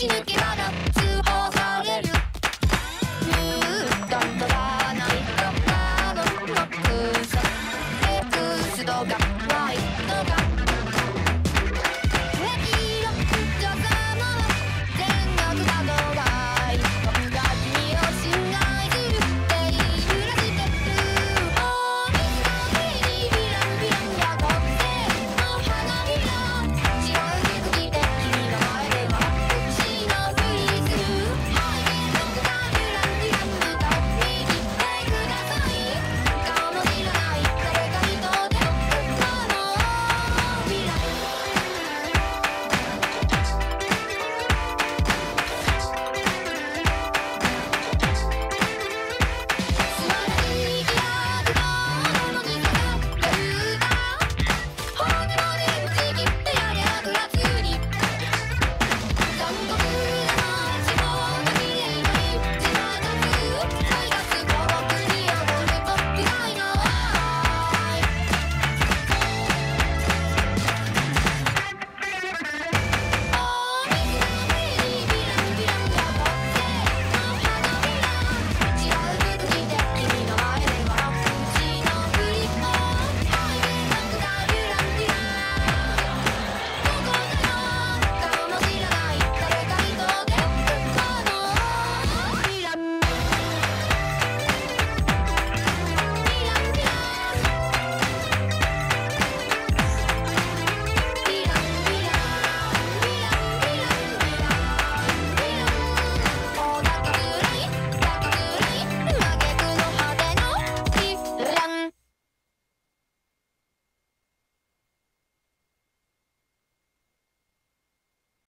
you can